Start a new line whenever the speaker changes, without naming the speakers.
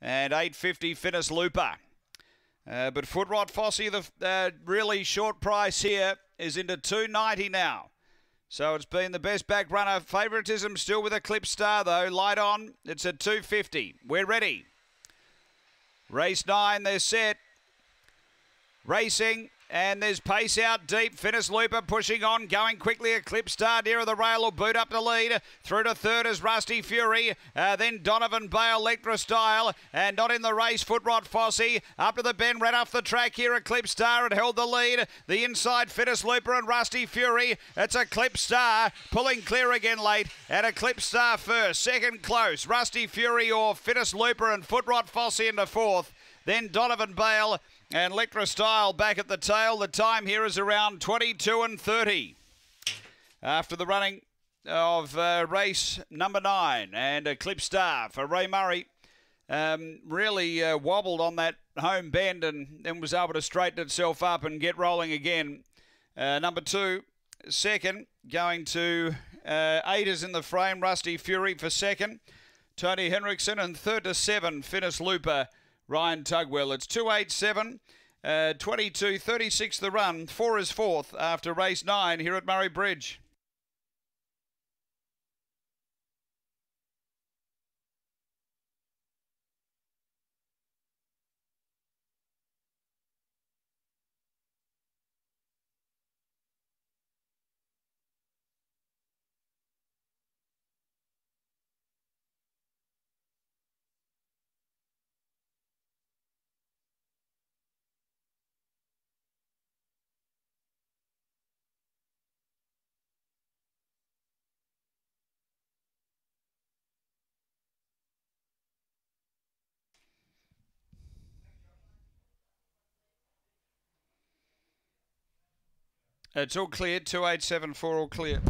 and 850 Finis Looper. Uh, but Footrot Fossey, the uh, really short price here is into 290 now. So it's been the best back runner. Favoritism still with Eclipse Star though. Light on. It's at 250. We're ready. Race nine, they're set. Racing. And there's pace out deep. Finis Looper pushing on, going quickly. Eclipse Star near the rail will boot up the lead. Through to third is Rusty Fury. Uh, then Donovan Bale, Electra Style. And not in the race, Footrot Fossey. Up to the bend, ran off the track here. Eclipse Star had held the lead. The inside, Finis Looper and Rusty Fury. It's a Eclipse Star pulling clear again late. And Eclipse Star first. Second close. Rusty Fury or Finis Looper and Footrot Fossey into fourth. Then Donovan Bale and Electra Style back at the tail. The time here is around 22 and 30. After the running of uh, race number nine and Eclipse Star for Ray Murray. Um, really uh, wobbled on that home bend and then was able to straighten itself up and get rolling again. Uh, number two, second, going to uh, eight is in the frame. Rusty Fury for second. Tony Henriksen and third to seven, Finis Looper Ryan Tugwell. It's 287. Uh, 22 36 the run. Four is fourth after race nine here at Murray Bridge. It's all clear. 2874 all clear.